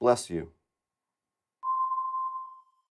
Bless you.